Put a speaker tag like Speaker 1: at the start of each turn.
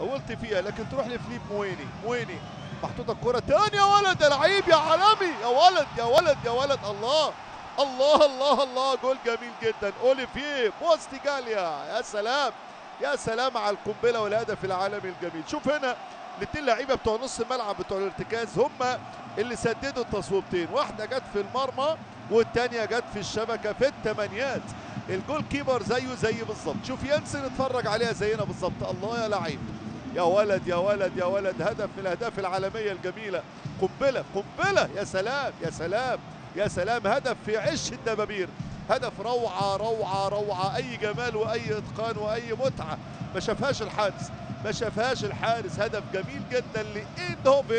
Speaker 1: طولت فيها لكن تروح لفليب مويني. مويني محطوطة الكره تاني يا ولد يا لعيب يا عالمي. يا ولد يا ولد يا ولد. الله الله الله الله. جول جميل جدا. اوليفيه بوستيجاليا. يا سلام يا سلام على القنبلة والهدف العالمي الجميل. شوف هنا الاثنين لعيبة بتوع نص الملعب بتوع الارتكاز هم اللي سددوا التصويبتين. واحدة جت في المرمى والثانيه جت في الشبكة في الثمانيات الجول كيبر زيه زي بالظبط. شوف ينسن اتفرج عليها زينا بالظبط. الله يا لعيب. يا ولد يا ولد يا ولد هدف من الأهداف العالمية الجميلة. قنبلة قنبلة. يا سلام يا سلام يا سلام. هدف في عش الدبابير. هدف روعة روعة روعة. أي جمال وأي إتقان وأي متعة. ما شافهاش الحارس ما شافهاش الحارس. هدف جميل جدا لإيندهوفن.